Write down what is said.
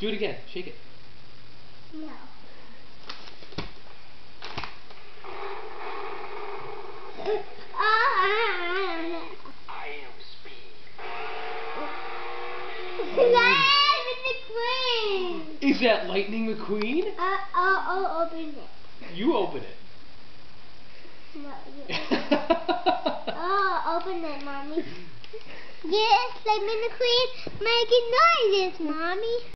Do it again. Shake it. No. I am speed. Lightning McQueen. Is that Lightning McQueen? Uh, I'll, I'll open it. You open it. No, you open it. Oh, open it, mommy. Yes, Lightning McQueen making noises, mommy.